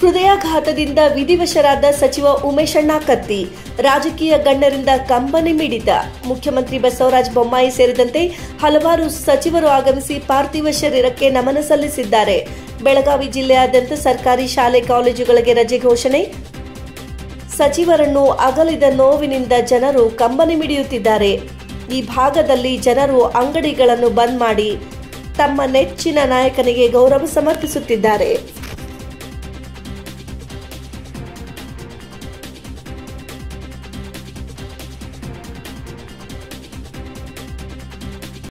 ಹೃದಯಾಘಾತದಿಂದ ವಿಧಿವಶರಾದ ಸಚಿವ ಉಮೇಶಣ್ಣ ಕತ್ತಿ, ರಾಜಕೀಯ ಗಣ್ಯರಿಂದ ಕಂಬನಿ ಮಿಡಿತ. ಮುಖ್ಯಮಂತ್ರಿ ಬಸವರಾಜ ಬೊಮ್ಮಾಯಿ ಸೇರಿದಂತೆ ಹಲವಾರು ಸಚಿವರು ಆಗಮಿಸಿ ಪಾರ್ಥಿವ ಶರೀರಕ್ಕೆ ನಮನ ಸಲ್ಲಿಸಿದ್ದಾರೆ. ಬೆಳಗಾವಿ ಜಿಲ್ಲೆಯಾದ್ಯಂತ ಸರ್ಕಾರಿ ಶಾಲೆ ಕಾಲೇಜುಗಳಿಗೆ ರಜೆ ಘೋಷಣೆ. ಸಚಿವರನ್ನು ಅಗಲಿದ ನೋವಿನಿಂದ ಜನರು ಕಂಬನಿ ಮಿಡಿಯುತ್ತಿದ್ದಾರೆ. ಈ ಭಾಗದಲ್ಲಿ ಜನರು ಅಂಗಡಿಗಳನ್ನು ಬಂದ್ ಮಾಡಿ ತಮ್ಮ ನೆಚ್ಚಿನ ನಾಯಕನಿಗೆ ಗೌರವ ಸಮರ್ಪಿಸುತ್ತಿದ್ದಾರೆ.